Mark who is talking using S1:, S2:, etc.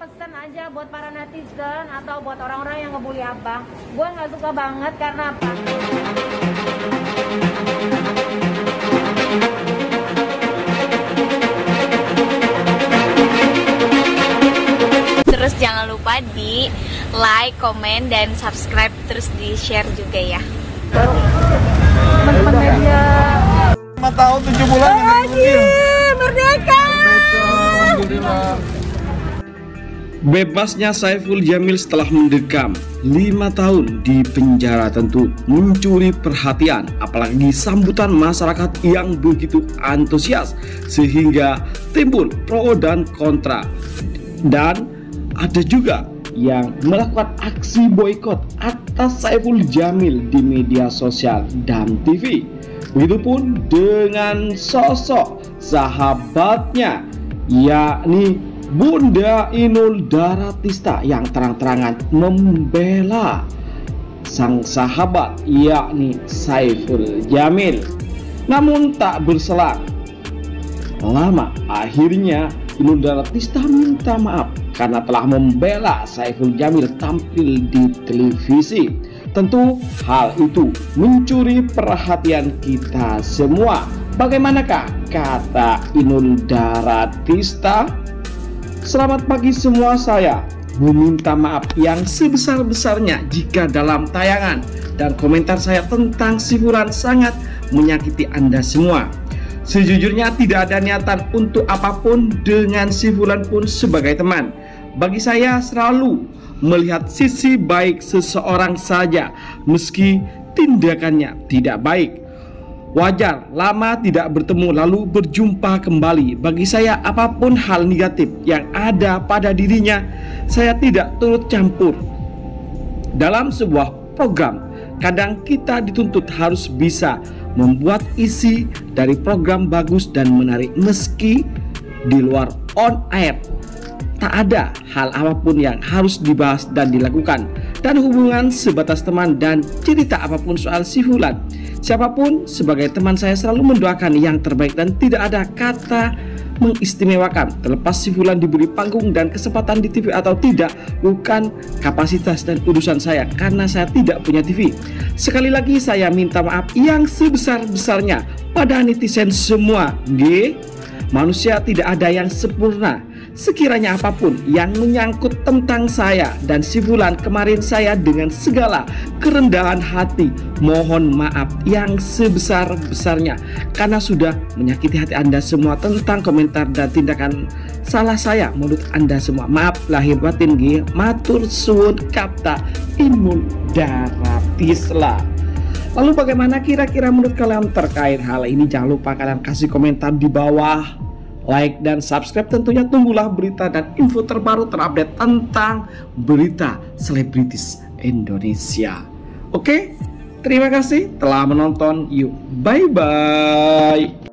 S1: pesan aja buat para netizen atau buat orang-orang yang ngebully abang. Gue nggak suka banget karena apa?
S2: Terus jangan lupa di like, komen, dan subscribe terus di share juga ya.
S1: Teman-teman media.
S3: 5 tahun 7 bulan
S1: Lagi merdeka.
S3: Alhamdulillah.
S4: Bebasnya Saiful Jamil setelah mendekam 5 tahun di penjara tentu mencuri perhatian apalagi sambutan masyarakat yang begitu antusias sehingga timbul pro dan kontra dan ada juga yang melakukan aksi boykot atas Saiful Jamil di media sosial dan TV. Begitupun dengan sosok sahabatnya yakni Bunda Inul Daratista yang terang-terangan membela sang sahabat yakni Saiful Jamil. Namun tak berselang lama akhirnya Inul Daratista minta maaf karena telah membela Saiful Jamil tampil di televisi. Tentu hal itu mencuri perhatian kita semua. Bagaimanakah kata Inul Daratista? Selamat pagi semua saya meminta maaf yang sebesar-besarnya jika dalam tayangan dan komentar saya tentang si Fulan sangat menyakiti Anda semua. Sejujurnya tidak ada niatan untuk apa pun dengan si Fulan pun sebagai teman. Bagi saya selalu melihat sisi baik seseorang saja meski tindakannya tidak baik. Wajar lama tidak bertemu lalu berjumpa kembali. Bagi saya apa pun hal negatif yang ada pada dirinya saya tidak turut campur. Dalam sebuah program kadang kita dituntut harus bisa membuat isi dari program bagus dan menarik meski di luar on air tak ada hal apa pun yang harus dibahas dan dilakukan dan hubungan sebatas teman dan cerita apa pun soal si Fulan. Siapa pun sebagai teman saya selalu mendoakan yang terbaik dan tidak ada kata mengistimewakan. Terlepas si Fulan diberi panggung dan kesempatan di TV atau tidak bukan kapasitas dan urusan saya karena saya tidak punya TV sekali lagi saya minta maaf yang sebesar-besarnya. Pada netizen semua G manusia tidak ada yang sempurna Sekiranya apa pun yang menyangkut tentang saya dan si Fulan kemarin saya dengan segala kerendahan hati mohon maaf yang sebesar-besarnya karena sudah menyakiti hati Anda semua tentang komentar dan tindakan salah saya menurut Anda semua. Maaf lahir batin G. Matur suwun kapta imun daratisla. Lalu bagaimana kira-kira menurut kalian terkait hal ini? Jangan lupa kalian kasih komentar di bawah like dan subscribe tentunya tunggulah berita dan info terbaru terupdate tentang berita selebritis Indonesia. Oke, terima kasih telah menonton. Yuk, bye-bye.